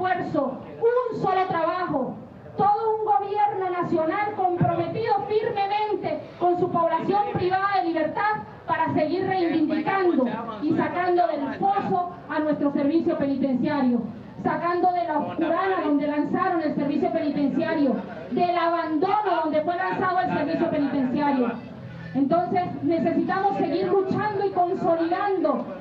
esfuerzo, un solo trabajo, todo un gobierno nacional comprometido firmemente con su población privada de libertad para seguir reivindicando y sacando del pozo a nuestro servicio penitenciario, sacando de la oscurana donde lanzaron el servicio penitenciario, del abandono donde fue lanzado el servicio penitenciario. Entonces necesitamos seguir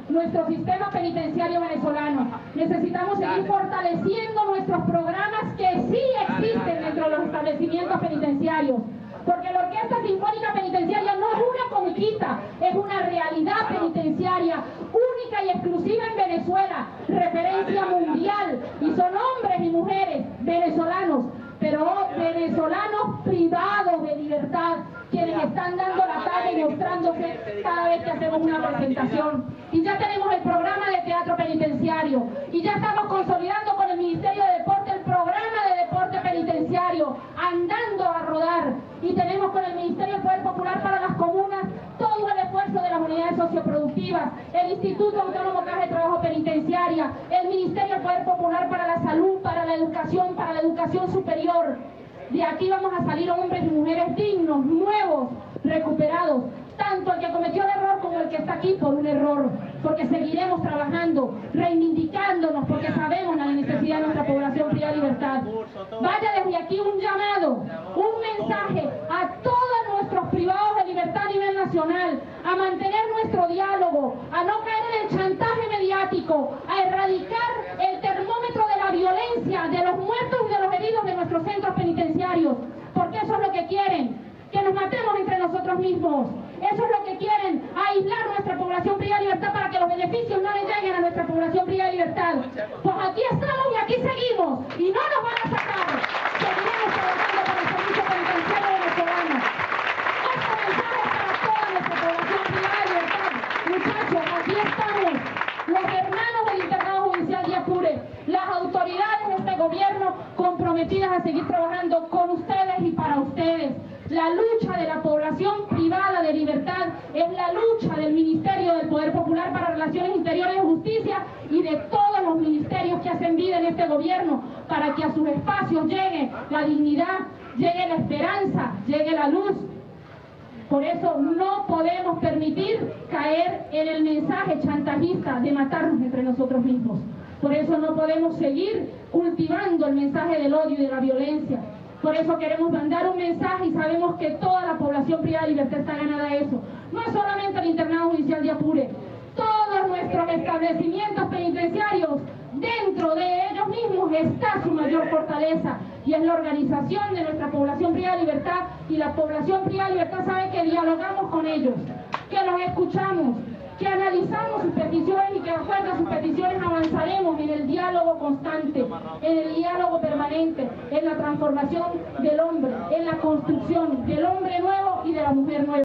nuestro sistema penitenciario venezolano. Necesitamos seguir fortaleciendo nuestros programas que sí existen dentro de los establecimientos penitenciarios. Porque la Orquesta Sinfónica Penitenciaria no es una comiquita, es una realidad penitenciaria única y exclusiva en Venezuela, referencia mundial. Y son hombres y mujeres venezolanos, pero venezolanos privados de libertad, quienes están dando la talla y mostrándose cada vez que hacemos una presentación. Y ya tenemos el programa de teatro penitenciario, y ya estamos consolidando con el Ministerio de Deporte el programa de deporte penitenciario, andando a rodar, y tenemos con el Ministerio del Poder Popular para las comunas todo el esfuerzo de las unidades socioproductivas, el Instituto Autónomo de Trabajo Penitenciaria, el Ministerio del Poder Popular para la Salud, para la Educación, para la Educación Superior, de aquí vamos a salir hombres y mujeres dignos, nuevos, recuperados, tanto el que cometió el error como el que está porque seguiremos trabajando, reivindicándonos, porque sabemos la necesidad de nuestra población privada libertad. Vaya desde aquí un llamado, un mensaje a todos nuestros privados de libertad a nivel nacional, a mantener nuestro diálogo, a no caer en el chantaje mediático, a erradicar el termómetro de la violencia, de los muertos y de los heridos de nuestros centros penitenciarios, porque eso es lo que quieren, que nos matemos entre nosotros mismos. Lleguen a nuestra población privada de libertad. Pues aquí estamos y aquí seguimos, y no nos van a sacar. Seguiremos trabajando para el servicio penitenciario venezolano. Este mensaje para toda nuestra población de libertad. Muchachos, aquí estamos, los hermanos del internado judicial de Apure, las autoridades de este gobierno comprometidas a seguir trabajando con ustedes y para ustedes. La lucha de la población privada de libertad es la lucha del Ministerio del Poder Popular para Relaciones Interiores de todos los ministerios que hacen vida en este gobierno para que a sus espacios llegue la dignidad, llegue la esperanza, llegue la luz. Por eso no podemos permitir caer en el mensaje chantajista de matarnos entre nosotros mismos. Por eso no podemos seguir cultivando el mensaje del odio y de la violencia. Por eso queremos mandar un mensaje y sabemos que toda la población privada de libertad está ganada a eso. No es solamente el internado judicial de Apure, todos nuestros establecimientos penitenciarios, dentro de ellos mismos está su mayor fortaleza y es la organización de nuestra población privada de libertad y la población privada de libertad sabe que dialogamos con ellos, que los escuchamos, que analizamos sus peticiones y que de acuerdo a sus peticiones avanzaremos en el diálogo constante, en el diálogo permanente, en la transformación del hombre, en la construcción del hombre nuevo y de la mujer nueva.